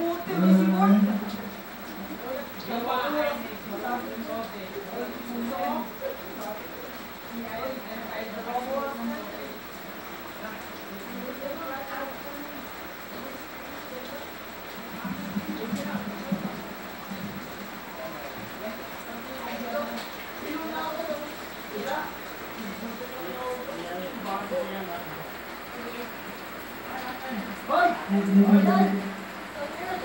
Buti,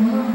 Mm-hmm.